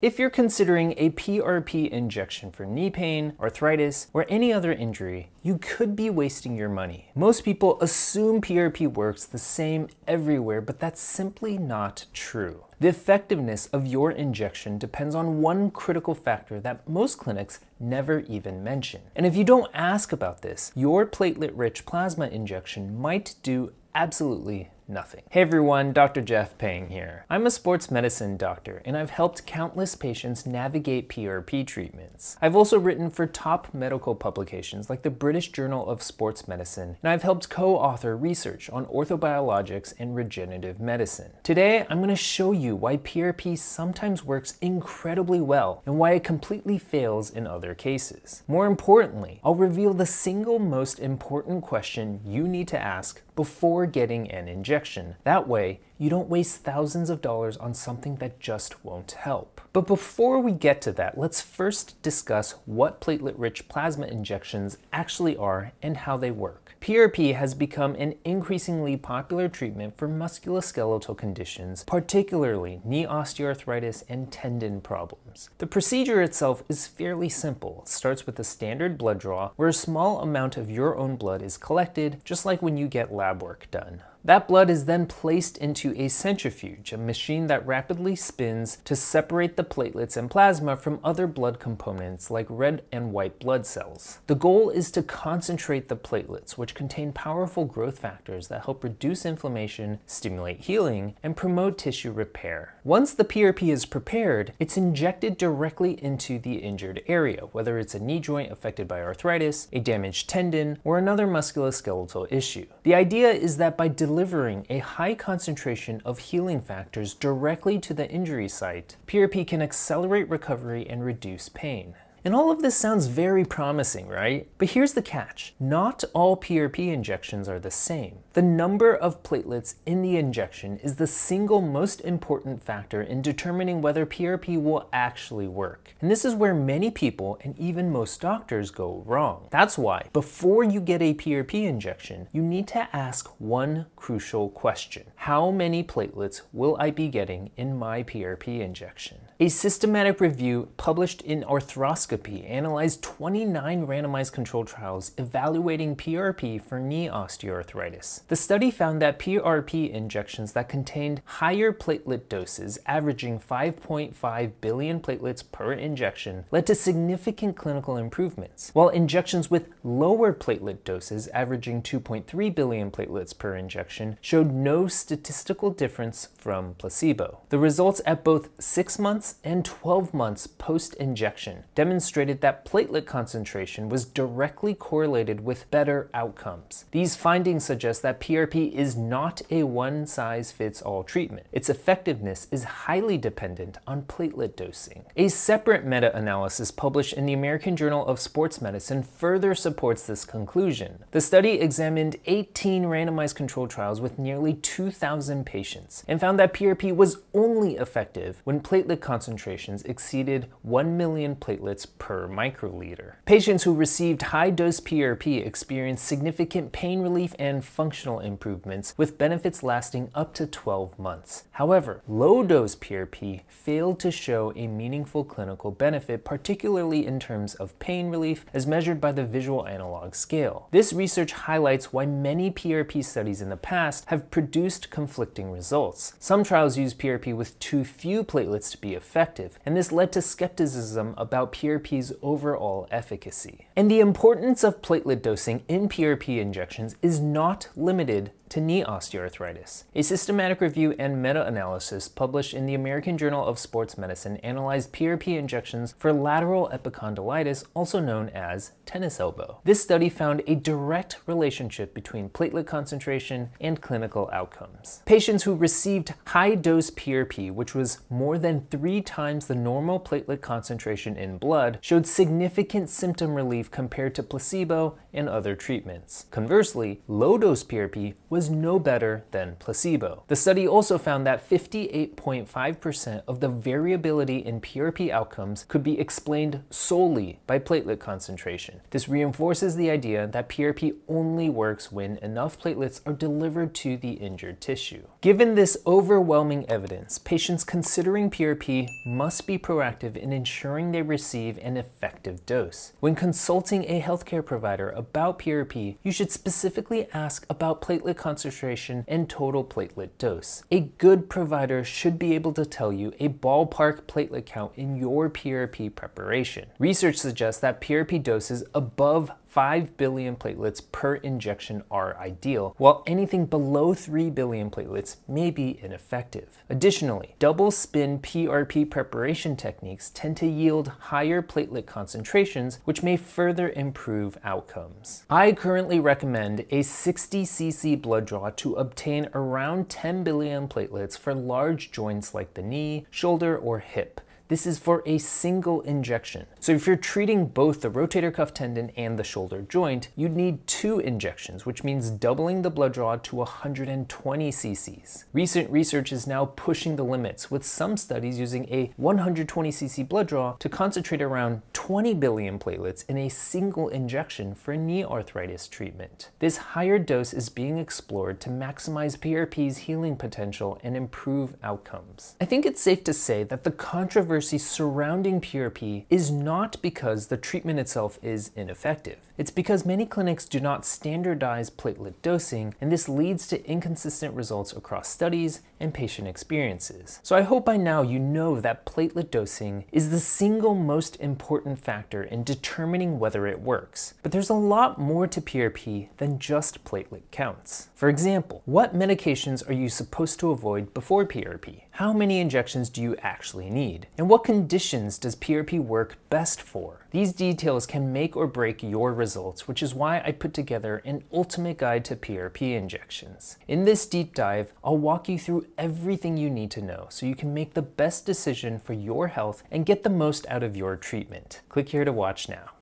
If you're considering a PRP injection for knee pain, arthritis, or any other injury, you could be wasting your money. Most people assume PRP works the same everywhere, but that's simply not true. The effectiveness of your injection depends on one critical factor that most clinics never even mention. And if you don't ask about this, your platelet-rich plasma injection might do absolutely nothing. Hey everyone, Dr. Jeff Peng here. I'm a sports medicine doctor and I've helped countless patients navigate PRP treatments. I've also written for top medical publications like the British Journal of Sports Medicine and I've helped co-author research on orthobiologics and regenerative medicine. Today, I'm going to show you why PRP sometimes works incredibly well and why it completely fails in other cases. More importantly, I'll reveal the single most important question you need to ask before getting an injection. That way, you don't waste thousands of dollars on something that just won't help. But before we get to that, let's first discuss what platelet-rich plasma injections actually are and how they work. PRP has become an increasingly popular treatment for musculoskeletal conditions, particularly knee osteoarthritis and tendon problems. The procedure itself is fairly simple. It starts with a standard blood draw where a small amount of your own blood is collected, just like when you get lab work done. That blood is then placed into a centrifuge, a machine that rapidly spins to separate the platelets and plasma from other blood components like red and white blood cells. The goal is to concentrate the platelets, which contain powerful growth factors that help reduce inflammation, stimulate healing, and promote tissue repair. Once the PRP is prepared, it's injected directly into the injured area, whether it's a knee joint affected by arthritis, a damaged tendon, or another musculoskeletal issue. The idea is that by delivering a high concentration of healing factors directly to the injury site, PRP can accelerate recovery and reduce pain. And all of this sounds very promising, right? But here's the catch. Not all PRP injections are the same. The number of platelets in the injection is the single most important factor in determining whether PRP will actually work. And this is where many people and even most doctors go wrong. That's why before you get a PRP injection, you need to ask one crucial question. How many platelets will I be getting in my PRP injection? A systematic review published in Arthroscopy analyzed 29 randomized controlled trials evaluating PRP for knee osteoarthritis. The study found that PRP injections that contained higher platelet doses, averaging 5.5 billion platelets per injection, led to significant clinical improvements, while injections with lower platelet doses, averaging 2.3 billion platelets per injection, showed no statistical difference from placebo. The results at both 6 months and 12 months post-injection demonstrated that platelet concentration was directly correlated with better outcomes. These findings suggest that PRP is not a one-size-fits-all treatment. Its effectiveness is highly dependent on platelet dosing. A separate meta-analysis published in the American Journal of Sports Medicine further supports this conclusion. The study examined 18 randomized controlled trials with nearly 2,000 patients and found that PRP was only effective when platelet concentration concentrations exceeded 1 million platelets per microliter. Patients who received high-dose PRP experienced significant pain relief and functional improvements, with benefits lasting up to 12 months. However, low-dose PRP failed to show a meaningful clinical benefit, particularly in terms of pain relief as measured by the visual analog scale. This research highlights why many PRP studies in the past have produced conflicting results. Some trials use PRP with too few platelets to be effective, effective, and this led to skepticism about PRP's overall efficacy. And the importance of platelet dosing in PRP injections is not limited to knee osteoarthritis. A systematic review and meta-analysis published in the American Journal of Sports Medicine analyzed PRP injections for lateral epicondylitis, also known as tennis elbow. This study found a direct relationship between platelet concentration and clinical outcomes. Patients who received high-dose PRP, which was more than three times the normal platelet concentration in blood, showed significant symptom relief compared to placebo and other treatments. Conversely, low-dose PRP was was no better than placebo. The study also found that 58.5% of the variability in PRP outcomes could be explained solely by platelet concentration. This reinforces the idea that PRP only works when enough platelets are delivered to the injured tissue. Given this overwhelming evidence, patients considering PRP must be proactive in ensuring they receive an effective dose. When consulting a healthcare provider about PRP, you should specifically ask about platelet concentration and total platelet dose. A good provider should be able to tell you a ballpark platelet count in your PRP preparation. Research suggests that PRP doses above 5 billion platelets per injection are ideal, while anything below 3 billion platelets may be ineffective. Additionally, double spin PRP preparation techniques tend to yield higher platelet concentrations, which may further improve outcomes. I currently recommend a 60 cc blood draw to obtain around 10 billion platelets for large joints like the knee, shoulder, or hip. This is for a single injection. So if you're treating both the rotator cuff tendon and the shoulder joint, you'd need two injections, which means doubling the blood draw to 120 cc's. Recent research is now pushing the limits, with some studies using a 120 cc blood draw to concentrate around 20 billion platelets in a single injection for knee arthritis treatment. This higher dose is being explored to maximize PRP's healing potential and improve outcomes. I think it's safe to say that the controversy controversy surrounding PRP is not because the treatment itself is ineffective. It's because many clinics do not standardize platelet dosing, and this leads to inconsistent results across studies and patient experiences. So I hope by now you know that platelet dosing is the single most important factor in determining whether it works. But there's a lot more to PRP than just platelet counts. For example, what medications are you supposed to avoid before PRP? How many injections do you actually need? And what conditions does PRP work best for? These details can make or break your results, which is why I put together an ultimate guide to PRP injections. In this deep dive, I'll walk you through everything you need to know so you can make the best decision for your health and get the most out of your treatment. Click here to watch now.